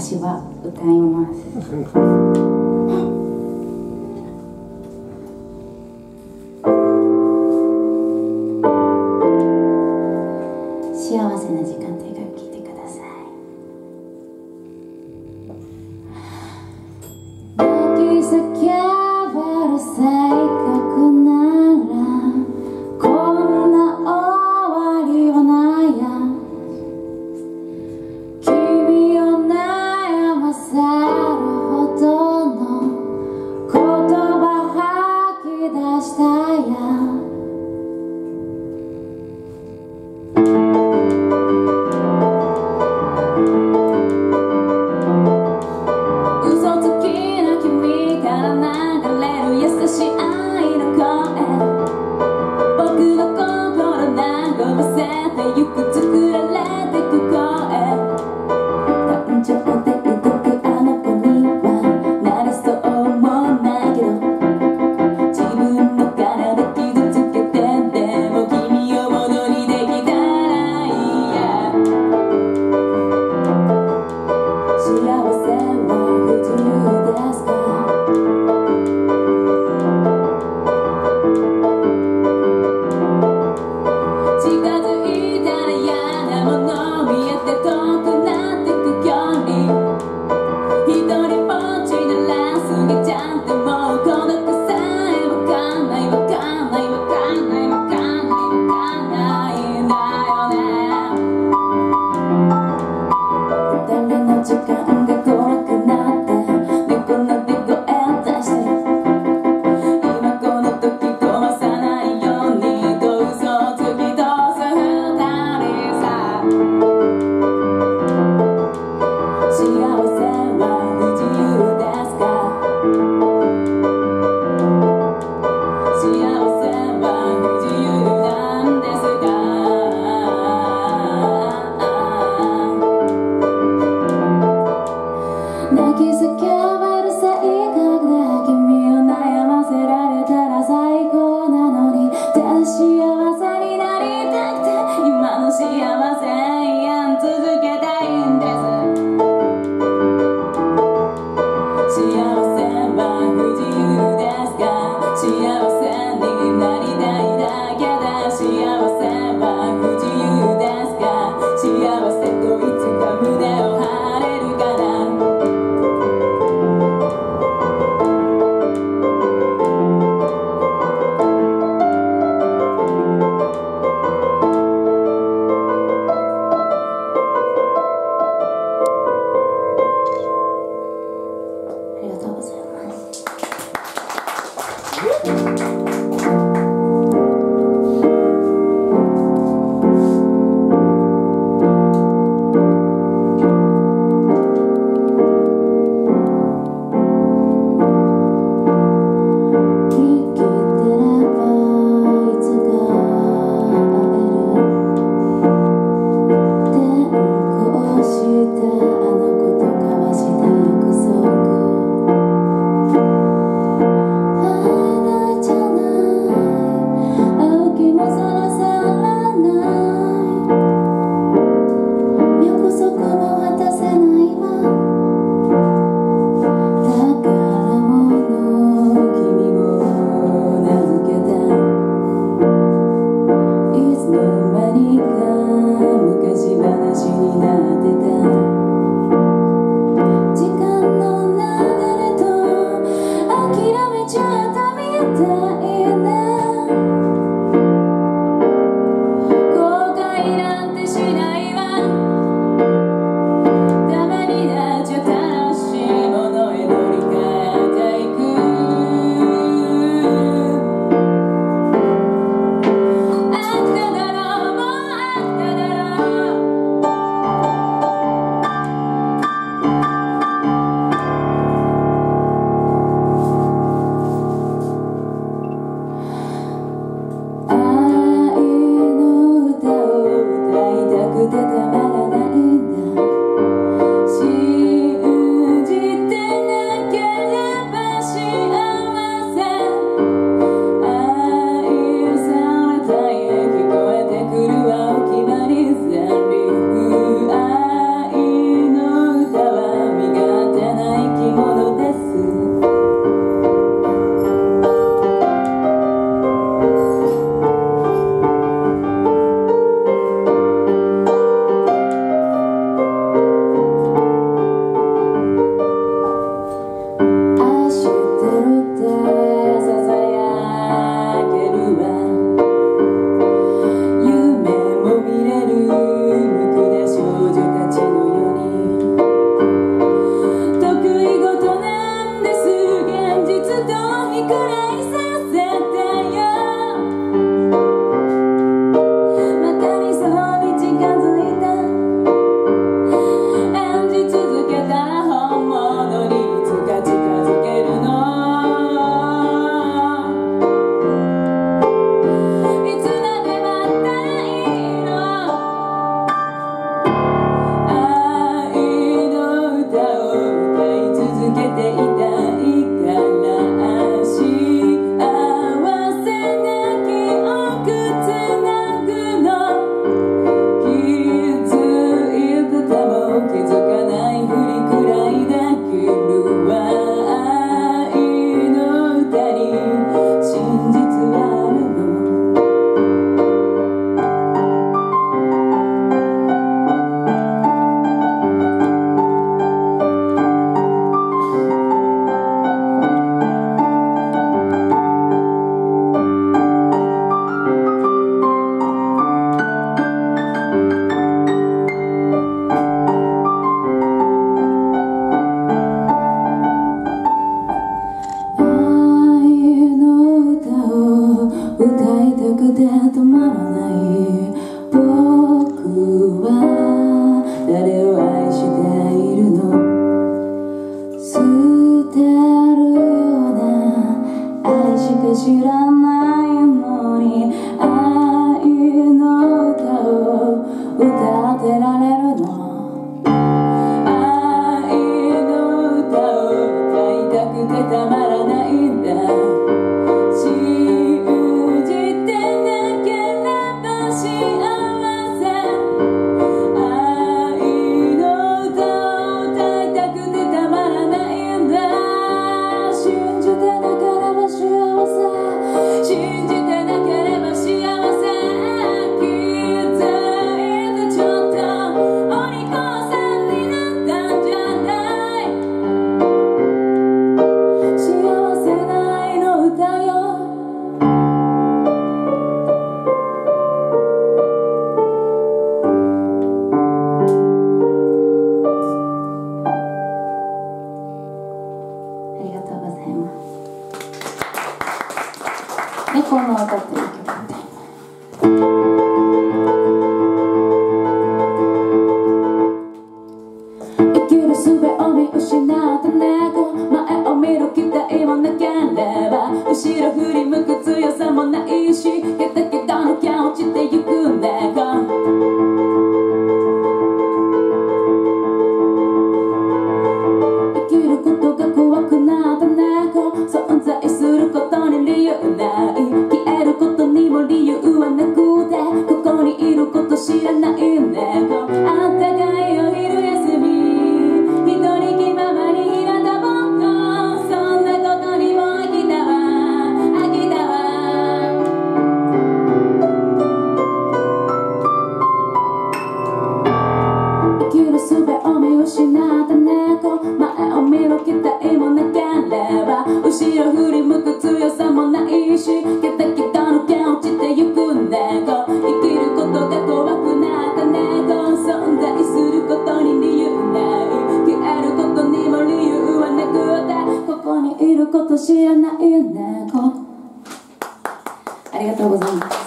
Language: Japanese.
私は歌います。僕の心なんかもせ in the see you. くて止まらないこの歌っていう曲で生きる術を見失った猫。前を見る期待もなければ後ろ振り向く強さもないしケタケタのきゃ落ちてゆく知らない猫あったかいお昼休み。一人気ままにひなたぼっこそんなことにも飽きたわ。飽きた。わ生きる術を見失った。猫前を見る期待もなければ後ろ振り向く強さもないし知らない猫。ありがとうございます。